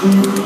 Mm-hmm.